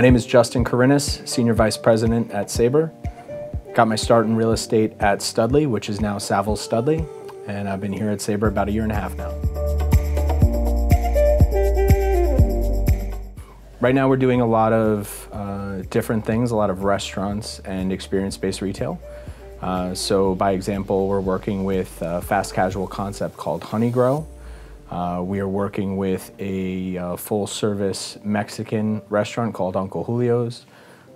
My name is Justin Korinis, Senior Vice President at Sabre. Got my start in real estate at Studley, which is now Savills Studley, and I've been here at Sabre about a year and a half now. Right now, we're doing a lot of uh, different things, a lot of restaurants and experience based retail. Uh, so, by example, we're working with a fast casual concept called Honeygrow. Uh, we are working with a uh, full service Mexican restaurant called Uncle Julio's.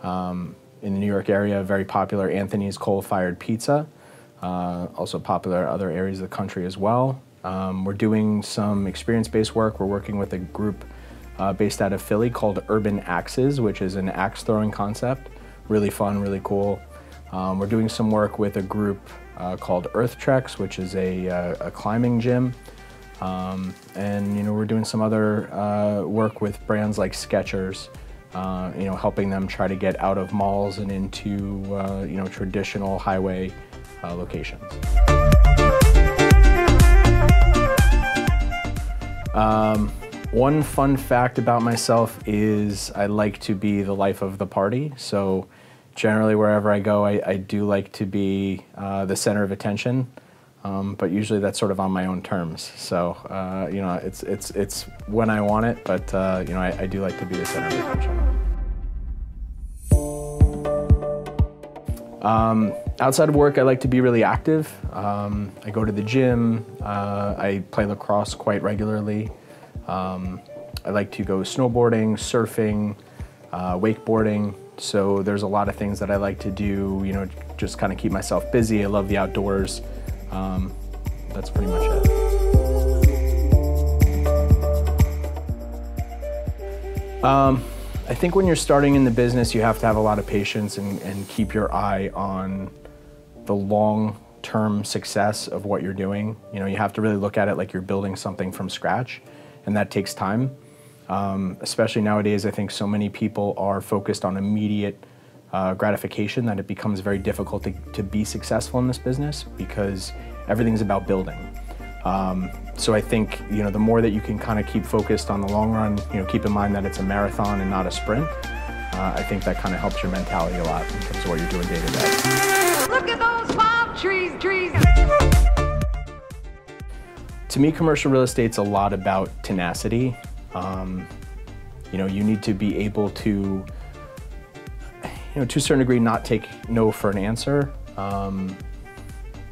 Um, in the New York area, very popular Anthony's coal fired pizza, uh, also popular other areas of the country as well. Um, we're doing some experience based work. We're working with a group uh, based out of Philly called Urban Axes, which is an axe throwing concept. Really fun, really cool. Um, we're doing some work with a group uh, called Earth Treks, which is a, uh, a climbing gym. Um, and you know we're doing some other uh, work with brands like Skechers, uh, you know helping them try to get out of malls and into uh, you know traditional highway locations. Um, one fun fact about myself is I like to be the life of the party. So generally wherever I go, I, I do like to be uh, the center of attention. Um, but usually that's sort of on my own terms. So uh, you know, it's it's it's when I want it, but uh, you know, I, I, do like to be the center of attention. Um, outside of work, I like to be really active. Um, I go to the gym. Uh, I play lacrosse quite regularly. Um, I like to go snowboarding, surfing, uh, wakeboarding. So there's a lot of things that I like to do, you know, just kind of keep myself busy. I love the outdoors. Um, that's pretty much it. Um, I think when you're starting in the business, you have to have a lot of patience and, and keep your eye on the long term success of what you're doing. You know, you have to really look at it like you're building something from scratch and that takes time. Um, especially nowadays, I think so many people are focused on immediate uh, gratification that it becomes very difficult to, to be successful in this business because everything's about building. Um, so I think you know the more that you can kind of keep focused on the long run, you know, keep in mind that it's a marathon and not a sprint. Uh, I think that kind of helps your mentality a lot in terms of what you're doing day to day. Look at those palm trees, trees to me, commercial real estate's a lot about tenacity. Um, you know, you need to be able to, you know, to a certain degree, not take no for an answer. Um,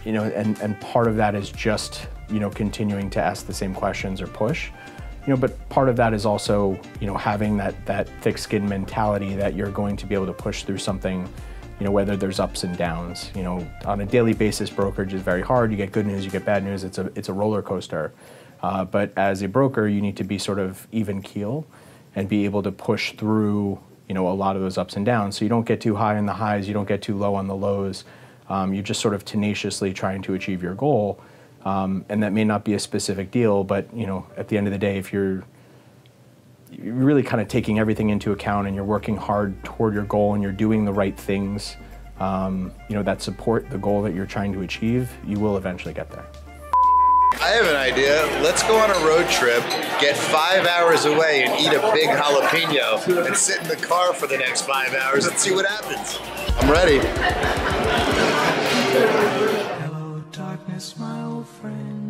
you know, and, and part of that is just, you know, continuing to ask the same questions or push. You know, but part of that is also, you know, having that, that thick skin mentality that you're going to be able to push through something you know, whether there's ups and downs. You know, on a daily basis, brokerage is very hard. You get good news, you get bad news. It's a it's a roller coaster. Uh, but as a broker, you need to be sort of even keel and be able to push through, you know, a lot of those ups and downs. So you don't get too high on the highs, you don't get too low on the lows. Um, you're just sort of tenaciously trying to achieve your goal. Um, and that may not be a specific deal, but you know, at the end of the day, if you're you're really kind of taking everything into account and you're working hard toward your goal and you're doing the right things um, you know that support the goal that you're trying to achieve you will eventually get there I have an idea. Let's go on a road trip, get five hours away, and eat a big jalapeno, and sit in the car for the next five hours and see what happens. I'm ready. Hello, darkness, my old friend.